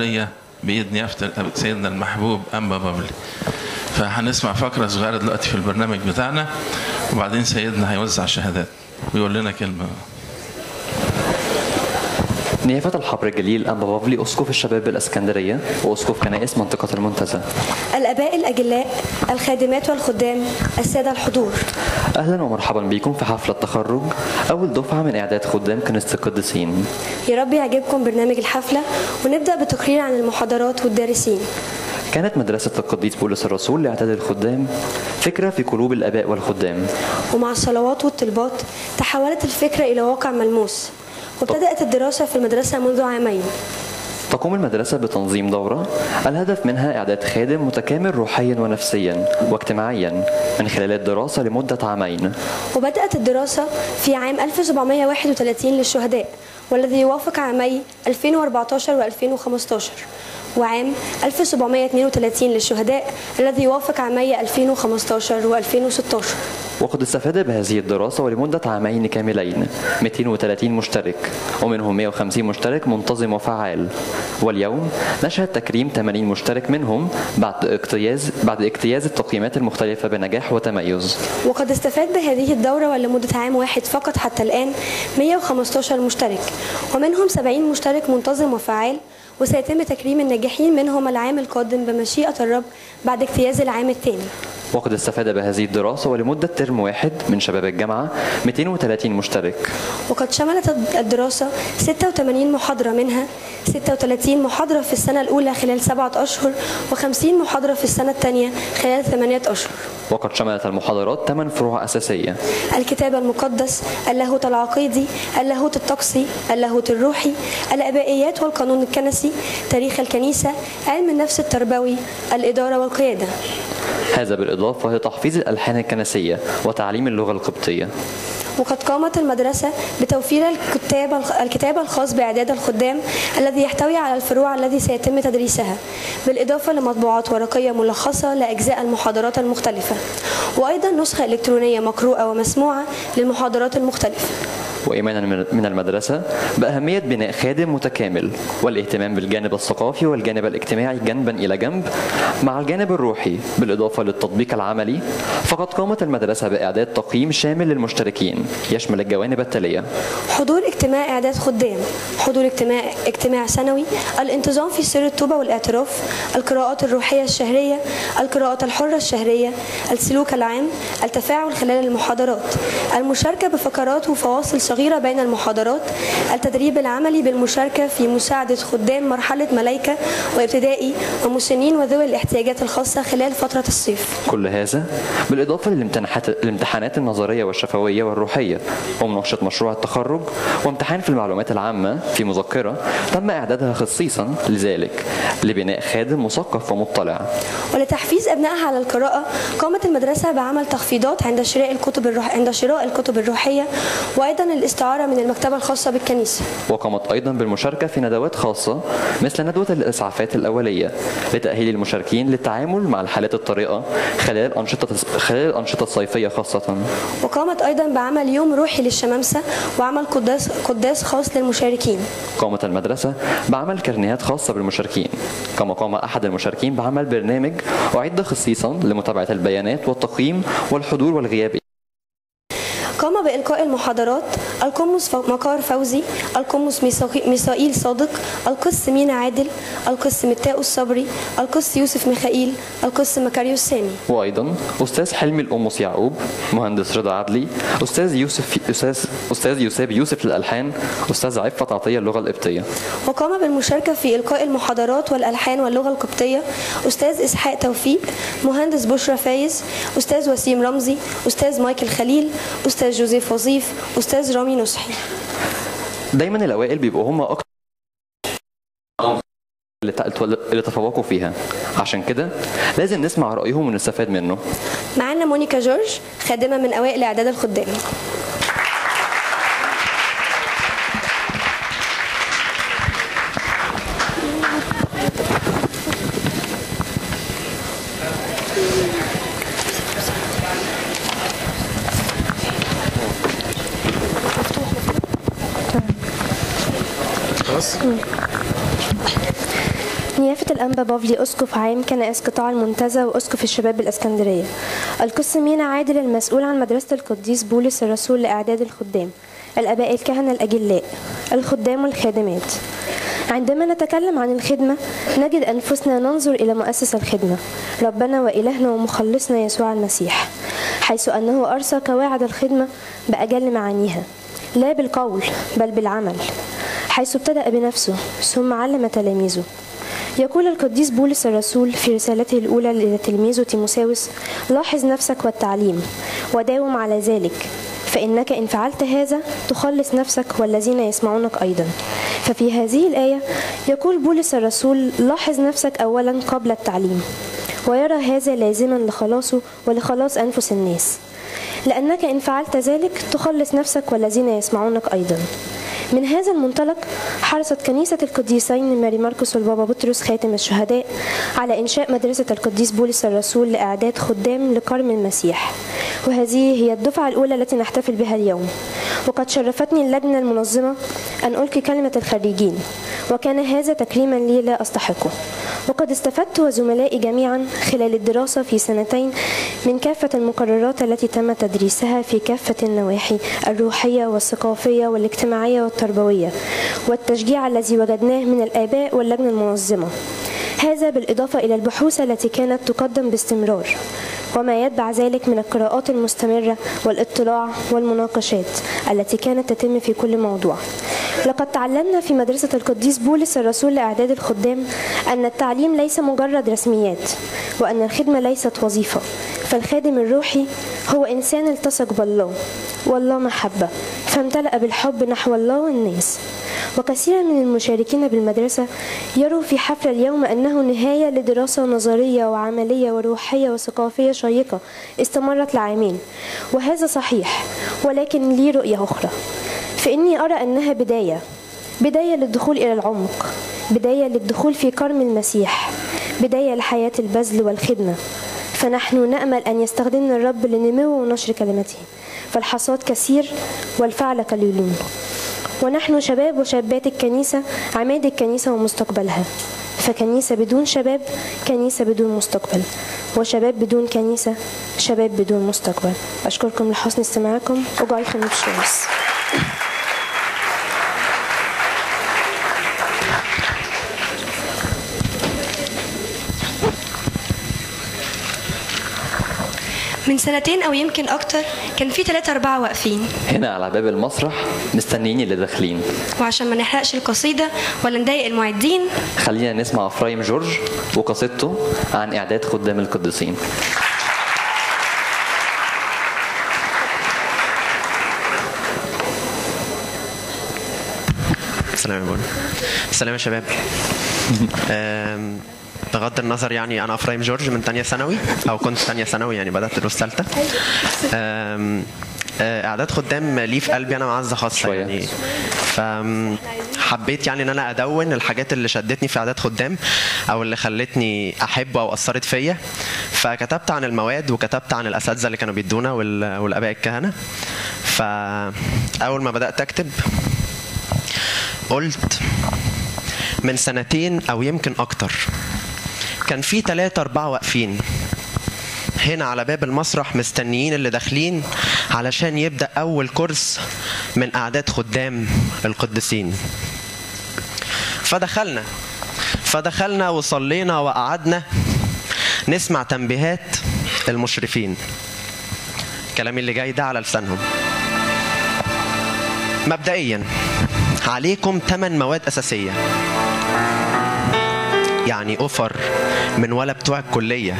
الرسولية بإيد نيافة سيدنا المحبوب أنبا بابلي فهنسمع فقرة صغيرة دلوقتي في البرنامج بتاعنا وبعدين سيدنا هيوزع شهادات ويقول لنا كلمة. نيافة الحبر الجليل أنبا بافلي أسقف الشباب بالإسكندرية وأسقف كنائس منطقة المنتزه. الآباء الأجلاء الخادمات والخدام السادة الحضور. أهلا ومرحبا بكم في حفلة تخرج أول دفعة من إعداد خدام كنيسة القديسين. يا رب يعجبكم برنامج الحفلة ونبدأ بتقرير عن المحاضرات والدارسين. كانت مدرسة القديس بولس الرسول لإعداد الخدام فكرة في قلوب الآباء والخدام. ومع الصلوات والطلبات تحولت الفكرة إلى واقع ملموس. وابتدأت الدراسة في المدرسة منذ عامين. تقوم المدرسة بتنظيم دورة. الهدف منها إعداد خادم متكامل روحيا ونفسيا واجتماعيا من خلال الدراسة لمدة عامين. وبدأت الدراسة في عام 1731 للشهداء والذي يوافق عامي 2014 و2015 وعام 1732 للشهداء الذي يوافق عامي 2015 و2016 وقد استفاد بهذه الدراسة ولمدة عامين كاملين. 230 مشترك ومنهم 150 مشترك منتظم وفعال. واليوم نشهد تكريم 80 مشترك منهم بعد اجتياز بعد اجتياز التقييمات المختلفة بنجاح وتميز. وقد استفاد بهذه الدورة ولمدة عام واحد فقط حتى الآن 115 مشترك ومنهم 70 مشترك منتظم وفعال. وسيتم تكريم الناجحين منهم العام القادم بمشيئة الرب بعد اجتياز العام الثاني. وقد استفاد بهذه الدراسة ولمدة ترم واحد من شباب الجامعة 230 مشترك. وقد شملت الدراسة 86 محاضرة منها 36 محاضرة في السنة الأولى خلال سبعة أشهر و50 محاضرة في السنة الثانية خلال ثمانية أشهر. وقد شملت المحاضرات ثمان فروع أساسية. الكتاب المقدس اللاهوت العقيدي اللاهوت الطقسي اللاهوت الروحي الآبائيات والقانون الكنسي تاريخ الكنيسة علم النفس التربوي الإدارة والقيادة. هذا بالإضافة لتحفيظ الألحان الكنسية وتعليم اللغة القبطية. وقد قامت المدرسة بتوفير الكتاب الكتاب الخاص بإعداد الخدام الذي يحتوي على الفروع الذي سيتم تدريسها بالإضافة لمطبوعات ورقية ملخصة لأجزاء المحاضرات المختلفة وأيضا نسخة إلكترونية مقروءة ومسموعة للمحاضرات المختلفة. وإيمانا من المدرسة بأهمية بناء خادم متكامل والاهتمام بالجانب الثقافي والجانب الاجتماعي جنبا إلى جنب مع الجانب الروحي بالإضافة للتطبيق العملي فقد قامت المدرسة بإعداد تقييم شامل للمشتركين يشمل الجوانب التالية حضور اجتماع إعداد خدام حضور اجتماع اجتماع سنوي الانتظام في سر التوبة والاعتراف القراءات الروحية الشهرية القراءات الحرة الشهرية السلوك العام التفاعل خلال المحاضرات المشاركة بفقرات وفواصل صغيرة بين المحاضرات التدريب العملي بالمشاركة في مساعدة خدام مرحلة ملايكة وإبتدائي ومسنين وذوي الاحتياجات الخاصة خلال فترة الصيف. كل هذا بالإضافة للامتحانات النظرية والشفوية والروحية ومناقشة مشروع التخرج وامتحان في المعلومات العامة في مذكرة تم إعدادها خصيصا لذلك لبناء خادم مثقف ومطلع. ولتحفيز أبنائها على القراءة قامت المدرسة بعمل تخفيضات عند شراء الكتب الروح... عند شراء الكتب الروحية وأيضا الاستعارة من المكتبة الخاصة بالكنيسة. وقامت أيضا بالمشاركة في ندوات خاصة مثل ندوة الإسعافات الأولية لتأهيل المشاركين للتعامل مع الحالات الطارئة خلال الأنشطة خلال الأنشطة الصيفية خاصة. وقامت أيضا بعمل يوم روحي للشمامسة وعمل قداس قداس خاص للمشاركين. قامت المدرسة بعمل كرنيهات خاصة بالمشاركين كما قام أحد المشاركين بعمل برنامج أعد خصيصا لمتابعة البيانات والتقييم والحضور والغياب. قام بإلقاء المحاضرات القمص مكار فوزي القمص ميسائيل صادق القس مينا عادل القس متاو الصبري القس يوسف ميخائيل القس مكاريوس سامي وأيضا أستاذ حلمي القمص يعقوب مهندس رضا عدلي أستاذ يوسف أستاذ أستاذ يوسف يوسف للألحان أستاذ عفة عطية اللغة القبطية. وقام بالمشاركة في إلقاء المحاضرات والألحان واللغة القبطية أستاذ إسحاق توفيق مهندس بشرى فايز أستاذ وسيم رمزي أستاذ مايكل خليل أستاذ جوزيف وظيف أستاذ رامي نصحي. دايما الأوائل بيبقوا هم أكتر اللي تفوقوا فيها. عشان كده لازم نسمع رأيهم ونستفاد منه. معانا مونيكا جورج خادمة من أوائل إعداد الخدام. خلاص؟ نيافة الأنبا بافلي أسقف عام كنائس قطاع المنتزه وأسقف الشباب الإسكندرية. القسمين عادل المسؤول عن مدرسة القديس بولس الرسول لإعداد الخدام. الآباء الكهنة الأجلاء. الخدام والخادمات. عندما نتكلم عن الخدمة نجد أنفسنا ننظر إلى مؤسس الخدمة ربنا وإلهنا ومخلصنا يسوع المسيح حيث أنه أرسى قواعد الخدمة بأجل معانيها لا بالقول بل بالعمل حيث ابتدأ بنفسه ثم علم تلاميذه. يقول القديس بولس الرسول في رسالته الأولى إلى تلميذه تيموساوس لاحظ نفسك والتعليم وداوم على ذلك. فإنك إن فعلت هذا تخلص نفسك والذين يسمعونك أيضا. ففي هذه الآية يقول بولس الرسول لاحظ نفسك أولا قبل التعليم ويرى هذا لازما لخلاصه ولخلاص أنفس الناس. لأنك إن فعلت ذلك تخلص نفسك والذين يسمعونك أيضا. من هذا المنطلق حرصت كنيسة القديسين ماري مرقس والبابا بطرس خاتم الشهداء على إنشاء مدرسة القديس بولس الرسول لإعداد خدام لكرم المسيح. وهذه هي الدفعة الأولى التي نحتفل بها اليوم. وقد شرفتني اللجنة المنظمة أن ألقي كلمة الخريجين وكان هذا تكريما لي لا أستحقه. وقد استفدت وزملائي جميعا خلال الدراسة في سنتين من كافة المقررات التي تم تدريسها في كافة النواحي الروحية والثقافية والاجتماعية والتربوية والتشجيع الذي وجدناه من الآباء واللجنة المنظمة. هذا بالإضافة إلى البحوث التي كانت تقدم باستمرار. وما يتبع ذلك من القراءات المستمرة والاطلاع والمناقشات التي كانت تتم في كل موضوع. لقد تعلمنا في مدرسة القديس بولس الرسول لإعداد الخدام أن التعليم ليس مجرد رسميات وأن الخدمة ليست وظيفة فالخادم الروحي هو إنسان التصق بالله والله محبة فامتلأ بالحب نحو الله والناس وكثيرا من المشاركين بالمدرسة يروا في حفل اليوم أنه نهاية لدراسة نظرية وعملية وروحية وثقافية شيقة استمرت لعامين وهذا صحيح ولكن لي رؤية أخرى. فإني أرى أنها بداية بداية للدخول إلى العمق بداية للدخول في كرم المسيح بداية لحياة البذل والخدمة. فنحن نأمل أن يستخدمنا الرب لنمو ونشر كلمته فالحصاد كثير والفعل قليلون. ونحن شباب وشابات الكنيسة عماد الكنيسة ومستقبلها. فكنيسة بدون شباب كنيسة بدون مستقبل. وشباب بدون كنيسة شباب بدون مستقبل. أشكركم لحسن استماعكم. وجاي خميس من سنتين أو يمكن أكتر كان في ثلاثة أربعة واقفين. هنا على باب المسرح مستنيين اللي داخلين. وعشان ما نحرقش القصيدة ولا نضايق المعدين. خلينا نسمع افرايم جورج وقصيدته عن إعداد خدام القديسين. سلام يا بول سلام يا شباب. بغض النظر يعني أنا أفرايم جورج من تانية ثانوي أو كنت تانية ثانوي يعني بدأت دروس ثالثه أم، آه، إعداد خدام ليه في قلبي أنا معزة خاصة شوية. يعني. ف حبيت يعني إن أنا أدون الحاجات اللي شدتني في إعداد خدام أو اللي خلتني أحبه أو أثرت فيا. فكتبت عن المواد وكتبت عن الأساتذة اللي كانوا بيدونا وال- والآباء الكهنة. فاول ما بدأت أكتب قلت من سنتين أو يمكن أكتر كان في ثلاثة أربعة واقفين هنا على باب المسرح مستنيين اللي داخلين علشان يبدأ أول كورس من أعداد خدام القديسين. فدخلنا فدخلنا وصلينا وقعدنا نسمع تنبيهات المشرفين. الكلام اللي جاي ده على لسانهم. مبدئيا عليكم 8 مواد أساسية. يعني أوفر من ولا بتوع الكلية.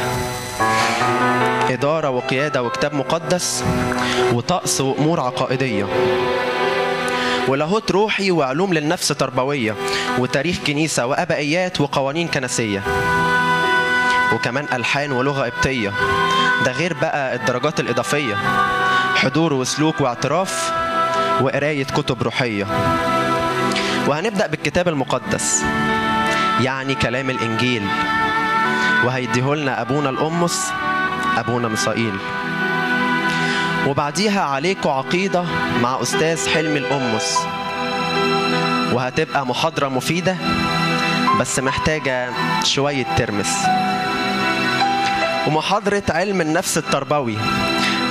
إدارة وقيادة وكتاب مقدس وطقس وأمور عقائدية. ولاهوت روحي وعلوم للنفس تربوية وتاريخ كنيسة وأبائيات وقوانين كنسية. وكمان ألحان ولغة قبطية ده غير بقى الدرجات الإضافية. حضور وسلوك واعتراف وقراية كتب روحية. وهنبدأ بالكتاب المقدس يعني كلام الإنجيل. وهيديهولنا أبونا الأمس أبونا ميسائيل. وبعديها عليكم عقيدة مع أستاذ حلمي الأمس. وهتبقى محاضرة مفيدة بس محتاجة شوية ترمس. ومحاضرة علم النفس التربوي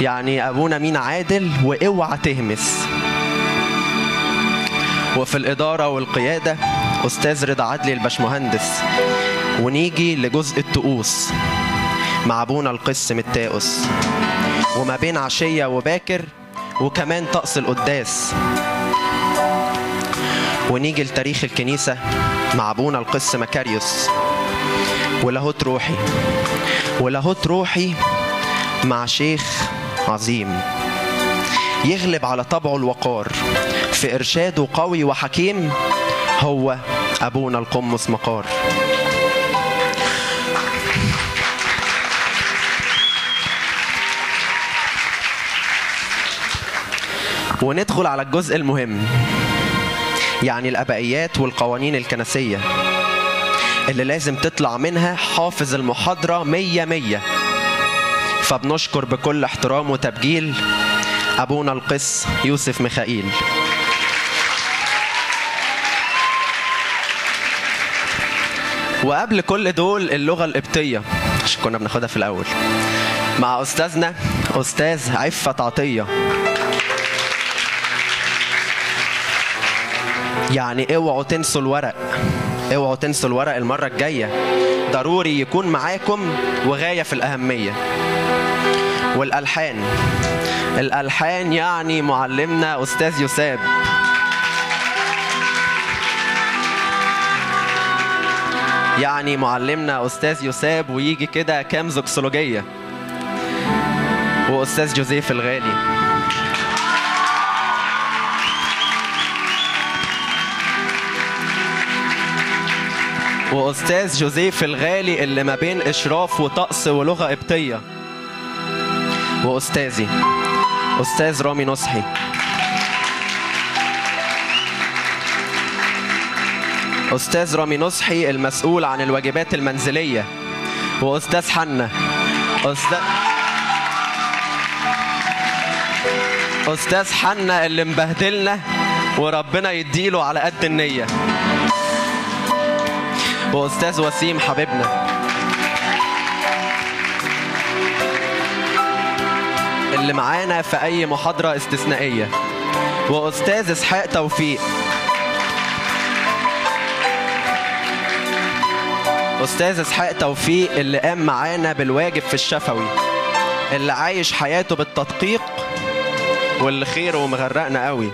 يعني أبونا مين عادل وإوعى تهمس. وفي الإدارة والقيادة أستاذ رضا عدلي البشمهندس ونيجي لجزء الطقوس مع أبونا القس متاؤس وما بين عشية وباكر وكمان طقس القداس. ونيجي لتاريخ الكنيسة مع أبونا القس مكاريوس. ولاهوت روحي ولاهوت روحي مع شيخ عظيم. يغلب على طبعه الوقار. في إرشاده قوي وحكيم هو أبونا القمص مقار. وندخل على الجزء المهم. يعني الأبائيات والقوانين الكنسية اللي لازم تطلع منها حافظ المحاضرة مية مية. فبنشكر بكل احترام وتبجيل أبونا القس يوسف ميخائيل. وقبل كل دول اللغة القبطية عشان كنا بناخدها في الأول مع أستاذنا أستاذ عفة عطية. يعني اوعوا تنسوا الورق. اوعوا تنسوا الورق المرة الجاية. ضروري يكون معاكم وغاية في الأهمية. والألحان. الألحان يعني معلمنا أستاذ يساب يعني معلمنا أستاذ يساب ويجي كده كام زوكسولوجية وأستاذ جوزيف الغالي. وأستاذ جوزيف الغالي اللي ما بين إشراف وطقس ولغة قبطيه وأستاذي أستاذ رامي نصحي. أستاذ رامي نصحي المسؤول عن الواجبات المنزلية. وأستاذ حنا أستاذ أستاذ حنا اللي مبهدلنا وربنا يديله على قد النية. واستاذ وسيم حبيبنا. اللي معانا في أي محاضرة استثنائية. وأستاذ إسحاق توفيق. أستاذ إسحاق توفيق اللي قام معانا بالواجب في الشفوي. اللي عايش حياته بالتدقيق واللي خيره مغرقنا قوي.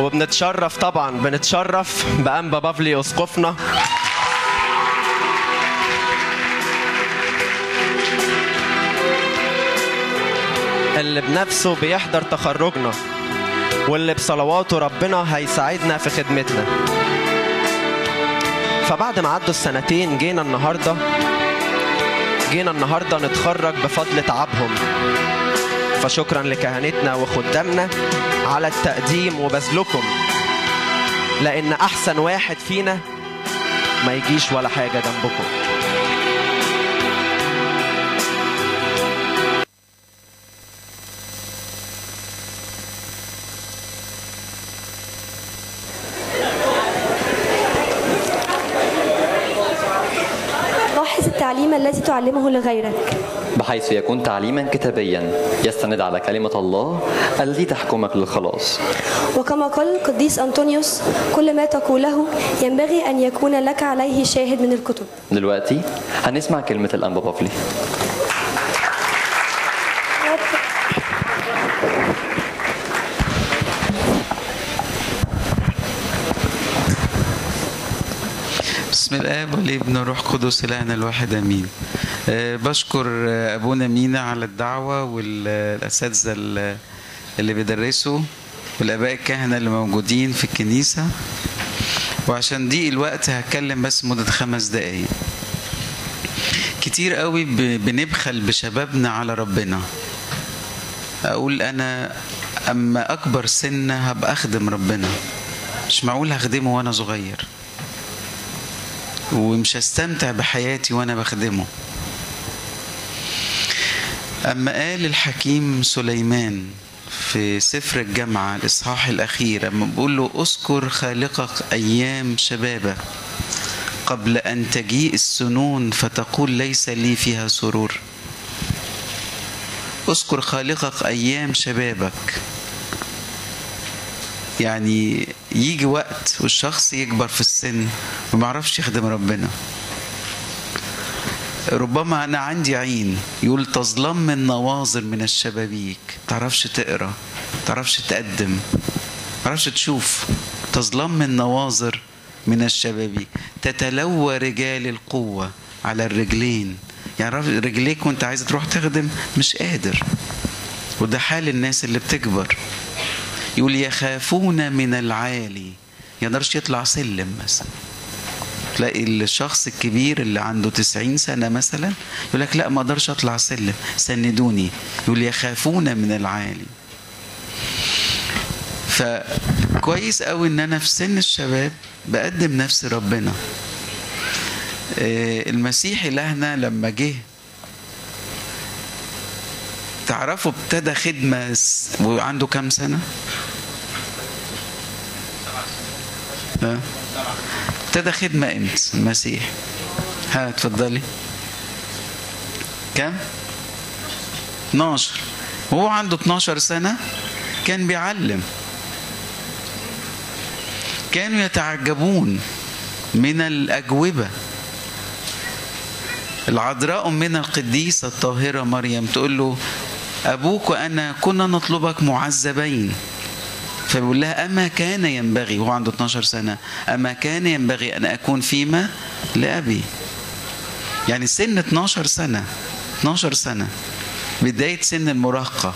وبنتشرف طبعا بنتشرف بأنبا بافلي اسقفنا اللي بنفسه بيحضر تخرجنا واللي بصلواته ربنا هيساعدنا في خدمتنا. فبعد ما عدوا السنتين جينا النهارده جينا النهارده نتخرج بفضل تعبهم. فشكرا لكهنتنا وخدامنا على التقديم وبذلكم. لأن أحسن واحد فينا ما يجيش ولا حاجة جنبكم. التعليم الذي تعلمه لغيرك. بحيث يكون تعليما كتابيا يستند على كلمة الله التي تحكمك للخلاص وكما قال القديس أنطونيوس كل ما تقوله ينبغي أن يكون لك عليه شاهد من الكتب. دلوقتي هنسمع كلمة الأنبا بافلي. بسم الآب والابن والروح القدس إلهنا الواحد آمين. آه، بشكر آه، أبونا مينا على الدعوة والأساتذة ال- اللي بيدرسوا والآباء الكهنة اللي موجودين في الكنيسة. وعشان ضيق الوقت هتكلم بس مدة خمس دقايق. كتير قوي بنبخل بشبابنا على ربنا. أقول أنا أما أكبر سنة هبقى أخدم ربنا. مش معقول هخدمه وأنا صغير. ومش هستمتع بحياتي وأنا بخدمه. أما قال الحكيم سليمان في سفر الجامعة الإصحاح الأخير أما بيقول له أذكر خالقك أيام شبابك قبل أن تجيء السنون فتقول ليس لي فيها سرور. أذكر خالقك أيام شبابك يعني يجي وقت والشخص يكبر في السن وما يعرفش يخدم ربنا. ربما أنا عندي عين يقول تظلم النواظر من الشبابيك. تعرفش تقرأ تعرفش تقدم تعرفش تشوف. تظلم النواظر من الشبابيك. تتلوى رجال القوة على الرجلين. يعني رجليك وانت عايز تروح تخدم مش قادر. وده حال الناس اللي بتكبر. يقول يخافون من العالي. يقدرش يطلع سلم مثلا. تلاقي الشخص الكبير اللي عنده 90 سنة مثلا يقول لك لا ما أقدرش اطلع سلم. سندوني. يقول يخافون من العالي. فكويس قوي إن أنا في سن الشباب بقدم نفسي ربنا. المسيح إلهنا لما جه تعرفوا ابتدى خدمة وعنده كام سنة؟ ها؟ ابتدى خدمة إمتى المسيح؟ ها اتفضلي كام؟ 12 وهو عنده 12 سنة كان بيعلم. كانوا يتعجبون من الأجوبة. العذراء من القديسة الطاهرة مريم تقول له أبوك وأنا كنا نطلبك معذبين. فبيقول لها أما كان ينبغي وهو عنده 12 سنة أما كان ينبغي أن أكون فيما لأبي؟ يعني سن 12 سنة 12 سنة بداية سن المراهقة.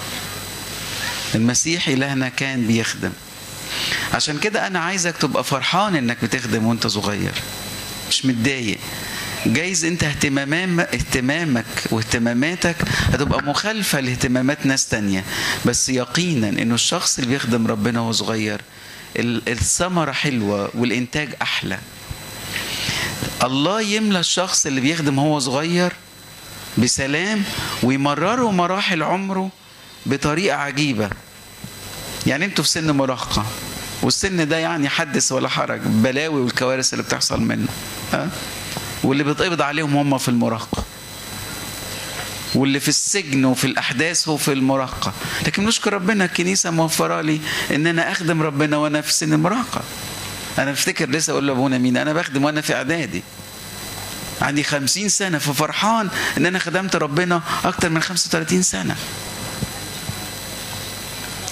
المسيح إلهنا كان بيخدم. عشان كده أنا عايزك تبقى فرحان إنك بتخدم وأنت صغير. مش متضايق. جايز انت اهتمام اهتمامك واهتماماتك هتبقى مخالفة لاهتمامات ناس تانية. بس يقينا إنه الشخص اللي بيخدم ربنا وهو صغير الثمرة حلوة والإنتاج أحلى. الله يملى الشخص اللي بيخدم هو صغير بسلام ويمرره مراحل عمره بطريقة عجيبة. يعني أنتوا في سن مراهقة والسن ده يعني حدث ولا حرج بلاوي والكوارث اللي بتحصل منه. ها؟ واللي بيتقبض عليهم هم في المراهقة. واللي في السجن وفي الأحداث وفي المراهقة. لكن نشكر ربنا الكنيسة موفرة لي إن أنا أخدم ربنا وأنا في سن المراهقة. أنا بفتكر لسه أقول لأبونا مين أنا بخدم وأنا في إعدادي. عندي خمسين سنة ففرحان إن أنا خدمت ربنا أكتر من خمسة وثلاثين سنة.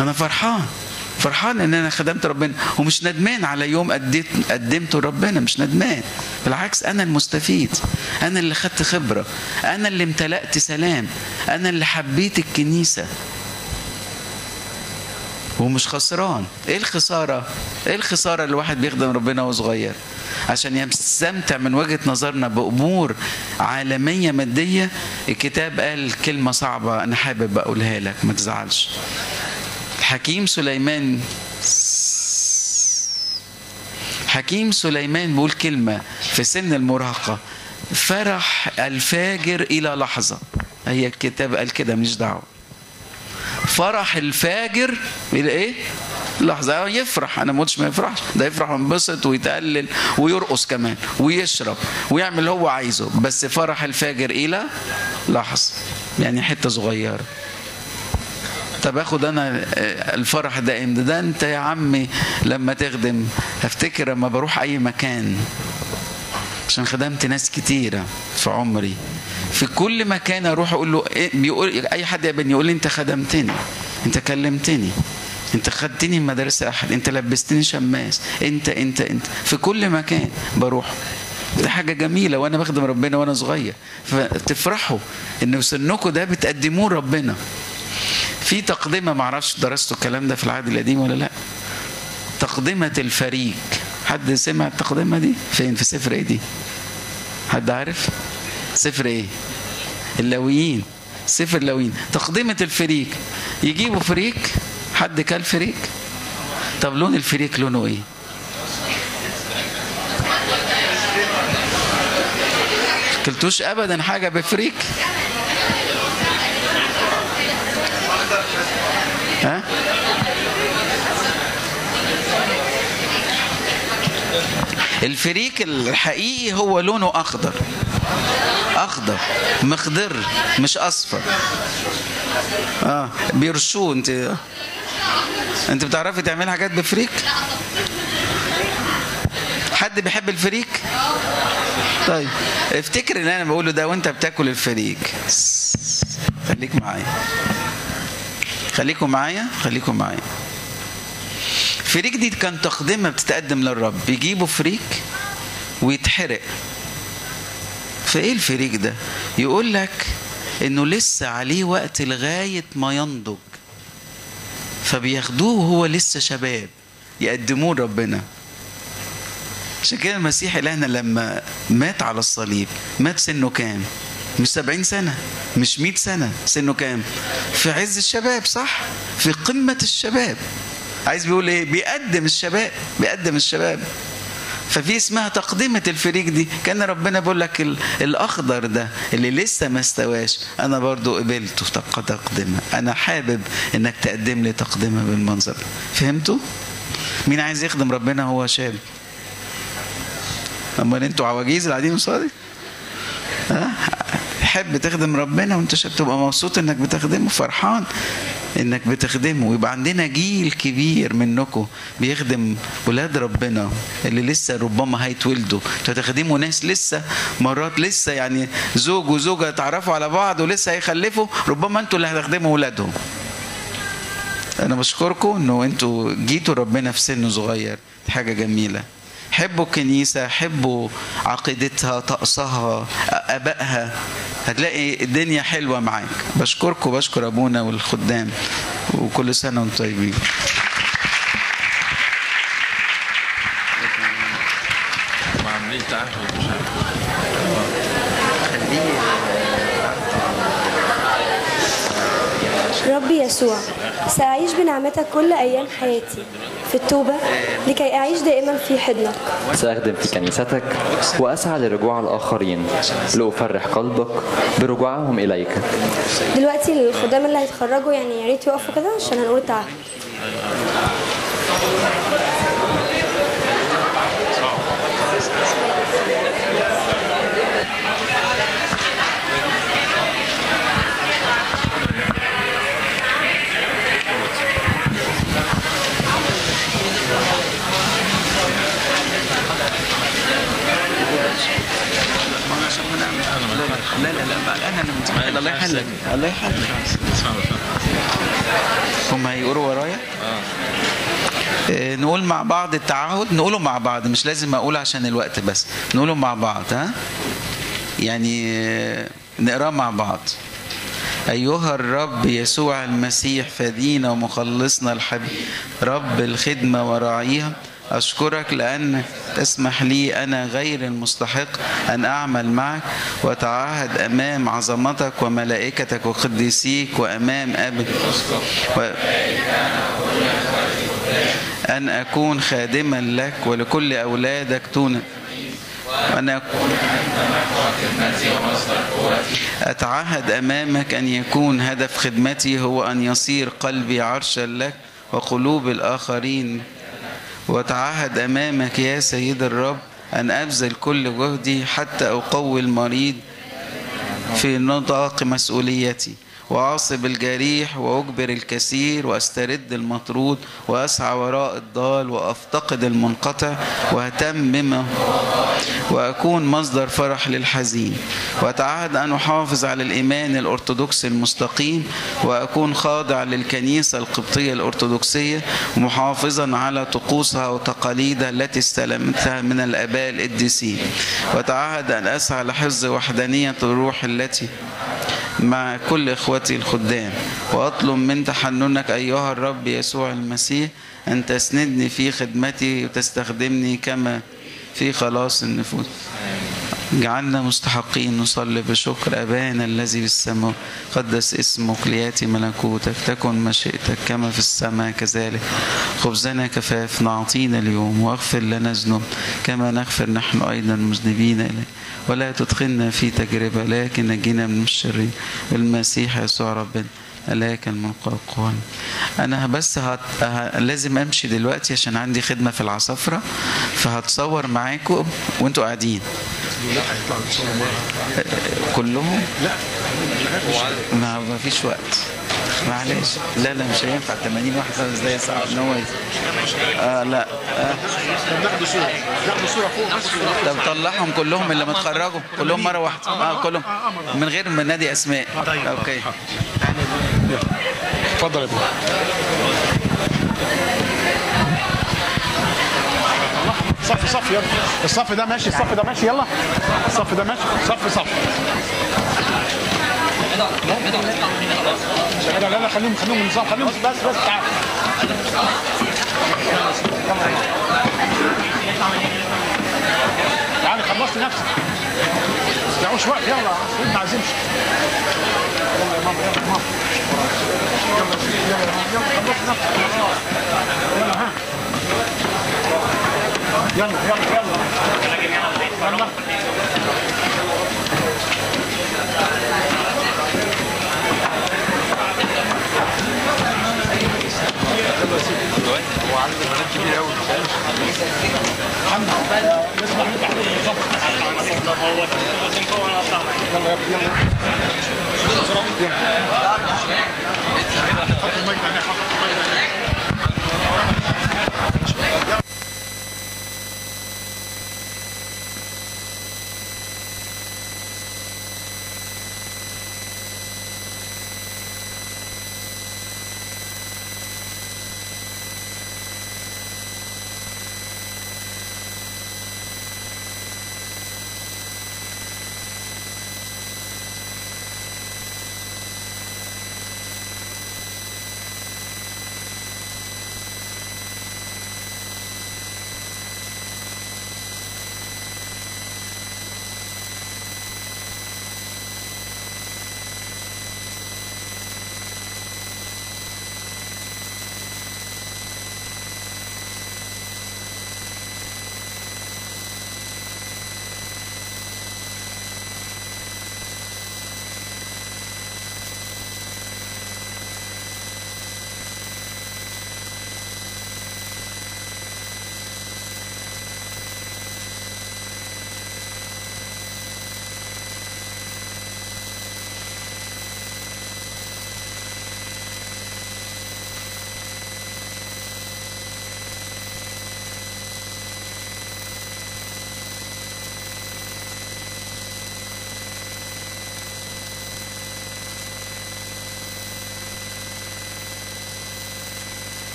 أنا فرحان. فرحان إن أنا خدمت ربنا. ومش ندمان على يوم أديت قدمته ربنا مش ندمان. بالعكس أنا المستفيد. أنا اللي خدت خبرة. أنا اللي امتلأت سلام. أنا اللي حبيت الكنيسة. ومش خسران. إيه الخسارة؟ إيه الخسارة اللي الواحد بيخدم ربنا وهو صغير؟ عشان يستمتع من وجهة نظرنا بأمور عالمية مادية الكتاب قال كلمة صعبة أنا حابب أقولها لك ما تزعلش. حكيم سليمان. حكيم سليمان بيقول كلمة في سن المراهقة. فرح الفاجر إلى لحظة. هي الكتاب قال كده مش دعوة. فرح الفاجر إلى إيه؟ لحظة. يفرح. أنا ما ما يفرحش. ده يفرح وينبسط ويتقلل ويرقص كمان ويشرب ويعمل اللي هو عايزه. بس فرح الفاجر إلى لحظة. يعني حتة صغيرة. طب آخد أنا الفرح ده إمتى؟ ده أنت يا عمي لما تخدم. هفتكر لما بروح أي مكان عشان خدمت ناس كتيرة في عمري. في كل مكان أروح أقول له إيه بيقول أي حد يقابلني يقول لي أنت خدمتني أنت كلمتني أنت خدتني مدارس احد أنت لبستني شماس أنت أنت أنت. في كل مكان بروح. دي حاجة جميلة وأنا بخدم ربنا وأنا صغير. فتفرحوا إن سنكم ده بتقدموه ربنا في تقدمة معرفش درستوا الكلام ده في العهد القديم ولا لأ. تقدمة الفريق. حد سمع التقدمة دي؟ فين؟ في سفر إيه دي؟ حد عارف؟ سفر إيه؟ اللاويين سفر اللاويين تقدمة الفريق. يجيبوا فريق؟ حد كل فريق؟ طب لون الفريق لونه إيه؟ كلتوش ابدا حاجة بفريق؟ الفريك الحقيقي هو لونه أخضر. أخضر. مخضر. مش أصفر. آه. بيرشوه. انت انت بتعرفي تعملي حاجات بفريك حد بيحب الفريك طيب. افتكر اللي أنا بقوله ده وأنت بتاكل الفريك خليك معايا. خليكم معايا. خليكم معايا. فريك دي كان تقدمه بتتقدم للرب. بيجيبوا فريك ويتحرق. فإيه الفريك ده؟ يقول لك إنه لسه عليه وقت لغاية ما ينضج. فبياخدوه وهو لسه شباب. يقدموه لربنا. عشان كده المسيح إلهنا لما مات على الصليب مات سنه كام؟ مش سبعين سنة. مش مئة سنة سنه كام؟ في عز الشباب صح؟ في قمة الشباب. عايز بيقول إيه؟ بيقدم الشباب بيقدم الشباب ففي اسمها تقدمة الفريق دي كأن ربنا بيقول لك ال- الأخضر ده اللي لسه ما استواش أنا برضو قبلته تق- تقدمة أنا حابب إنك تقدم لي تقدمة بالمنظر ده. فهمتوا؟ مين عايز يخدم ربنا هو شاب أمال أنتوا عواجيز اللي قاعدين قصادي ها حب تخدم ربنا وانت شاب تبقى مبسوط انك بتخدمه فرحان انك بتخدمه. ويبقى عندنا جيل كبير منكم بيخدم ولاد ربنا اللي لسه ربما هيتولدوا. أنتوا هتخدموا ناس لسه مرات لسه يعني زوج وزوجة اتعرفوا على بعض ولسه هيخلفوا ربما أنتوا اللي هتخدموا ولادهم. أنا بشكركم انه أنتوا جيتوا ربنا في سن صغير. حاجة جميلة. حبوا الكنيسة حبوا عقيدتها طقسها أبائها. هتلاقي الدنيا حلوة معاك. بشكركم بشكر أبونا والخدام. وكل سنة وأنتم طيبين. ربي يسوع سأعيش بنعمتك كل أيام حياتي. في التوبة لكي أعيش دائما في حضنك سأخدم في كنيستك وأسعى لرجوع الآخرين. لأفرح قلبك برجوعهم إليك. دلوقتي الخدام اللي هيتخرجوا يعني يا ريت يقفوا كده عشان هنقول التعهد لا لا لا أنا أنا الله يحلك. الله يحلك. هم هيقولوا ورايا؟ آه، نقول مع بعض التعهد. نقوله مع بعض مش لازم أقول عشان الوقت بس. نقوله مع بعض ها؟ يعني آه، نقراه مع بعض. أيها الرب يسوع المسيح فدينا ومخلصنا الحبيب رب الخدمة وراعيها أشكرك لأنك تسمح لي أنا غير المستحق أن أعمل معك وأتعهد أمام عظمتك وملائكتك وقديسيك وأمام أبك و... أن أكون خادما لك ولكل أولادك دون. وأنا أتعهد أمامك أن يكون هدف خدمتي هو أن يصير قلبي عرشا لك وقلوب الآخرين. وأتعهد أمامك يا سيد الرب أن أبذل كل جهدي حتى أقوي المريض في نطاق مسؤوليتي. وأعصب الجريح وأجبر الكثير وأسترد المطرود وأسعى وراء الضال وأفتقد المنقطع وأهتم بما وأكون مصدر فرح للحزين وأتعهد أن أحافظ على الإيمان الأرثوذكسي المستقيم وأكون خاضع للكنيسة القبطية الأرثوذكسية محافظا على طقوسها وتقاليدها التي استلمتها من الآباء القديسين وأتعهد أن أسعى لحفظ وحدانية الروح التي مع كل إخوتي الخدام. وأطلب من تحننك أيها الرب يسوع المسيح أن تسندني في خدمتي وتستخدمني كما في خلاص النفوس. جعلنا مستحقين نصلي بشكر أبانا الذي في السماء. قدس اسمك ليأتي ملكوتك تكن مشيئتك كما في السماء كذلك. خبزنا كفاف نعطينا اليوم واغفر لنا الذنوب كما نغفر نحن أيضا مذنبين إليك. ولا تدخلنا في تجربة لكن نجينا من الشر بالمسيح يسوع ربنا. الهيكل من قوان أنا بس هت... ه... لازم أمشي دلوقتي عشان عندي خدمة في العصافرة فهتصور معاكم وأنتوا قاعدين. كلهم؟ لا ما ما فيش وقت. معلش. لا لا مش هينفع. 80 واحد خمس دقايق صعب ان هو آه لا. آه. طب طلعهم كلهم اللي متخرجوا. كلهم مرة واحدة. آه كلهم. من غير ما نادي أسماء. أوكي. اتفضل يا ابني. صف صف يلا. الصف ده ماشي الصف ده ماشي يلا. الصف ده ماشي. صف صف. لا لا لا خليهم خليهم نظام خليهم بس بس. تعال. تعال خلصت نفسك. تضيعوش وقت يلا. ما عايزينش يلا يا ماما يلا ماما يلا يلا يلا يلا ها يلا يلا يلا يلا يلا يلا يلا حط المايك هنا حط المايك هنا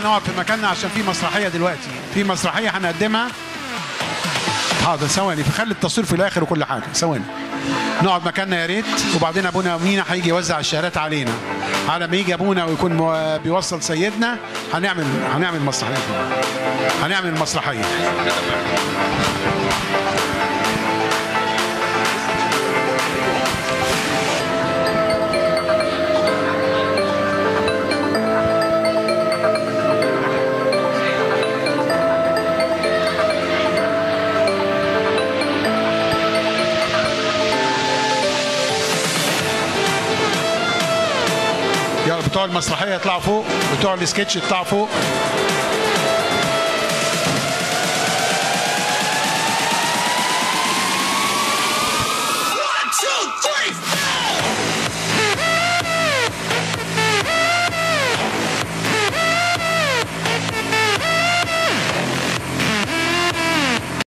كلنا نقعد في مكاننا عشان في مسرحية دلوقتي. في مسرحية هنقدمها. حاضر ثواني فخلي التصوير في الآخر وكل حاجة. ثواني. نقعد مكاننا يا ريت. وبعدين أبونا مينا هيجي يوزع الشهادات علينا. على ما يجي أبونا ويكون بيوصل سيدنا هنعمل هنعمل مسرحية. هنعمل مسرحية. بتوع المسرحية يطلعوا فوق بتوع السكتش يطلعوا فوق.